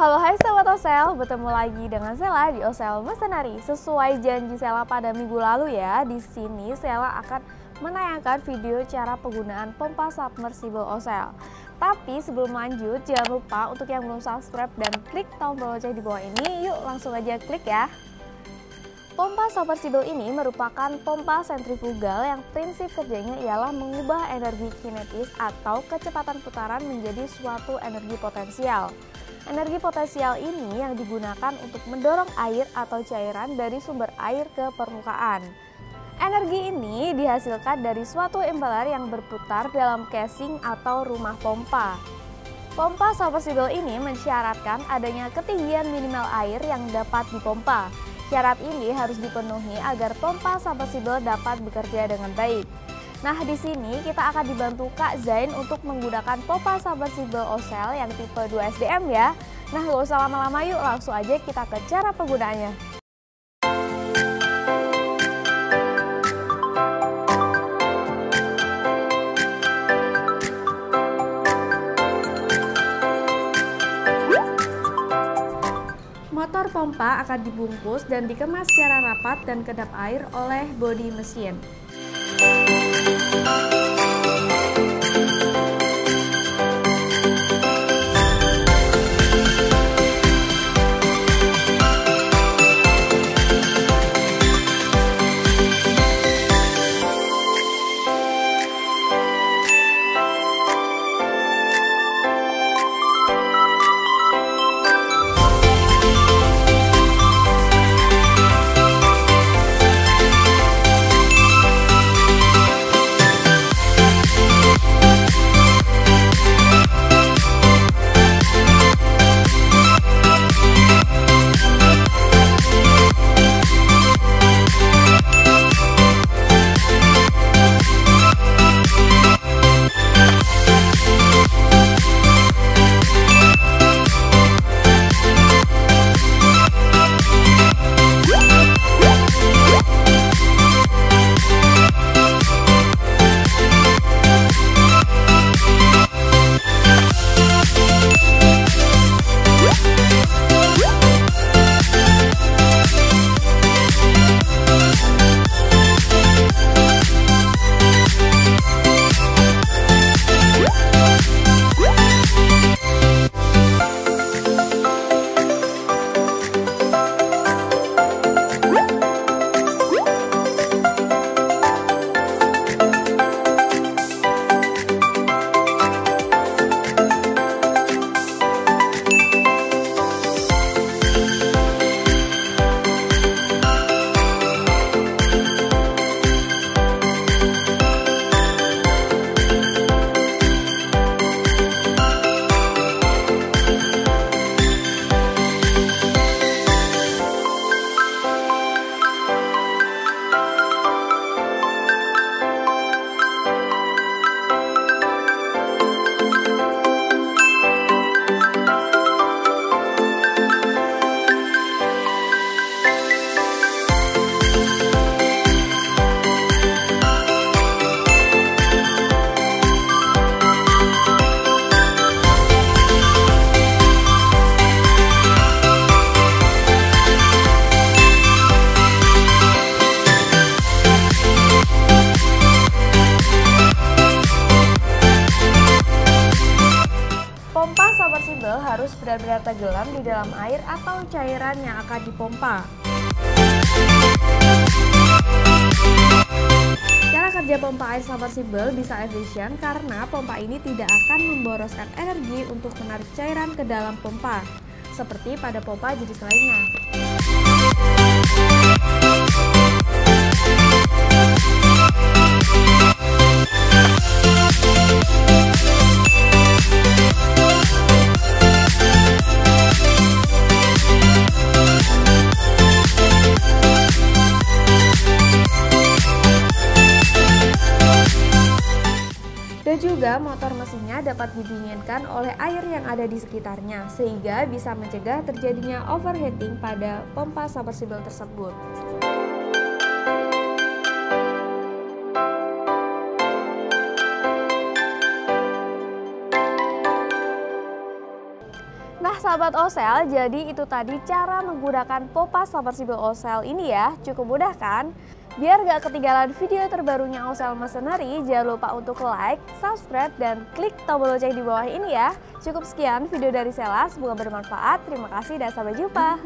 Halo hai Sobat Osel, bertemu lagi dengan Sela di Osel Mesenari. Sesuai janji Sela pada minggu lalu ya, di sini Sela akan menayangkan video cara penggunaan pompa submersible Osel. Tapi sebelum lanjut, jangan lupa untuk yang belum subscribe dan klik tombol lonceng di bawah ini, yuk langsung aja klik ya. Pompa submersible ini merupakan pompa sentrifugal yang prinsip kerjanya ialah mengubah energi kinetis atau kecepatan putaran menjadi suatu energi potensial. Energi potensial ini yang digunakan untuk mendorong air atau cairan dari sumber air ke permukaan. Energi ini dihasilkan dari suatu impeller yang berputar dalam casing atau rumah pompa. Pompa submersible ini mensyaratkan adanya ketinggian minimal air yang dapat dipompa. Syarat ini harus dipenuhi agar pompa submersible dapat bekerja dengan baik. Nah, di sini kita akan dibantu Kak Zain untuk menggunakan pompa submersible Osel yang tipe 2 SDM ya. Nah, gak usah lama-lama yuk, langsung aja kita ke cara penggunaannya. Motor pompa akan dibungkus dan dikemas secara rapat dan kedap air oleh bodi mesin. Música Pompa submersible harus benar-benar tenggelam di dalam air atau cairan yang akan dipompa. Cara kerja pompa air submersible bisa efisien karena pompa ini tidak akan memboroskan energi untuk menarik cairan ke dalam pompa, seperti pada pompa jenis lainnya. Motor mesinnya dapat didinginkan oleh air yang ada di sekitarnya sehingga bisa mencegah terjadinya overheating pada pompa submersible tersebut. Nah, sahabat Osel, jadi itu tadi cara menggunakan Popa Submersible Osel ini ya. Cukup mudah kan? Biar gak ketinggalan video terbarunya Osel Mercenary, jangan lupa untuk like, subscribe, dan klik tombol lonceng di bawah ini ya. Cukup sekian video dari Sela, semoga bermanfaat. Terima kasih dan sampai jumpa.